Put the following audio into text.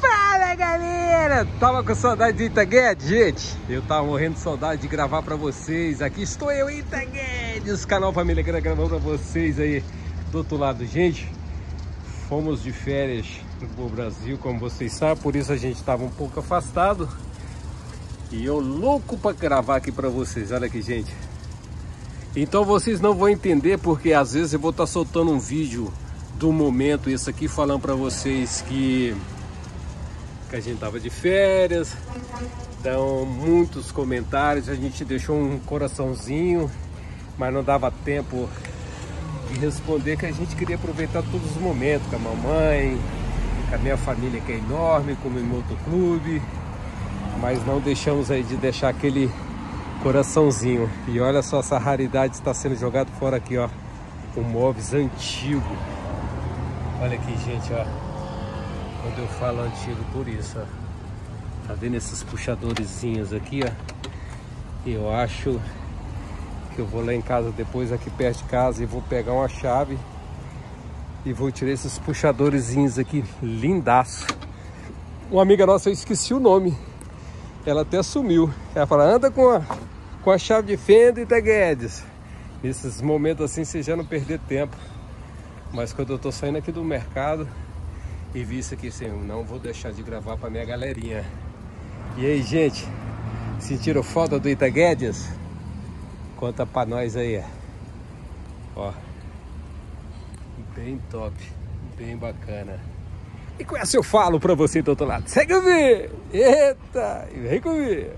Fala galera! Tava com saudade de Itaguedes, gente? Eu tava morrendo de saudade de gravar pra vocês. Aqui estou eu, Itaguedes, canal Família Grande, gravando pra vocês aí do outro lado. Gente, fomos de férias no Brasil, como vocês sabem, por isso a gente tava um pouco afastado. E eu louco pra gravar aqui pra vocês, olha aqui, gente. Então vocês não vão entender porque às vezes eu vou estar tá soltando um vídeo do momento, isso aqui falando para vocês que, que a gente tava de férias. Então, muitos comentários, a gente deixou um coraçãozinho, mas não dava tempo de responder que a gente queria aproveitar todos os momentos com a mamãe, com a minha família que é enorme, com o meu motoclube, mas não deixamos aí de deixar aquele coraçãozinho. E olha só essa raridade está sendo jogado fora aqui, ó. Um móveis antigo. Olha aqui, gente, ó. Quando eu falo antigo por isso, ó. Tá vendo esses puxadorzinhos aqui, ó? Eu acho que eu vou lá em casa depois, aqui perto de casa, e vou pegar uma chave e vou tirar esses puxadorzinhos aqui, lindaço. Uma amiga nossa, eu esqueci o nome. Ela até sumiu. Ela fala, anda com a, com a chave de fenda e Guedes. Nesses momentos assim, você já não perder tempo. Mas quando eu tô saindo aqui do mercado e vi isso aqui, assim, não vou deixar de gravar pra minha galerinha. E aí, gente, sentiram foda do Itaguedes? Conta pra nós aí, ó. Bem top, bem bacana. E com essa eu falo pra você do outro lado. Segue o vídeo! Eita! Vem comigo!